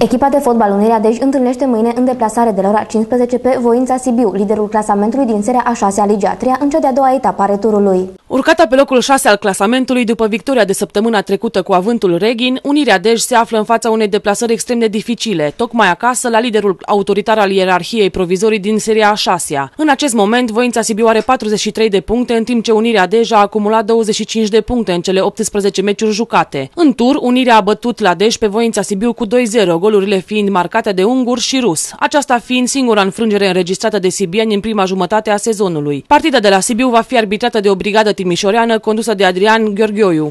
Echipa de fotbal Unirea Dej întâlnește mâine în deplasare de la ora 15 pe Voința Sibiu, liderul clasamentului din seria a 6 a Ligii a 3 în cea de-a doua etapă a returului. Urcată pe locul 6 al clasamentului după victoria de săptămâna trecută cu avântul Reghin, Unirea Dej se află în fața unei deplasări extrem de dificile, tocmai acasă la liderul autoritar al ierarhiei provizorii din seria a 6 -a. În acest moment, Voința Sibiu are 43 de puncte, în timp ce Unirea Dej a acumulat 25 de puncte în cele 18 meciuri jucate. În tur, Unirea a bătut la Dej pe Voința Sibiu cu 2-0, golurile fiind marcate de ungur și rus, aceasta fiind singura înfrângere înregistrată de sibieni în prima jumătate a sezonului. Partida de la Sibiu va fi arbitrată de o brigadă timișoreană condusă de Adrian Gheorghiuiu.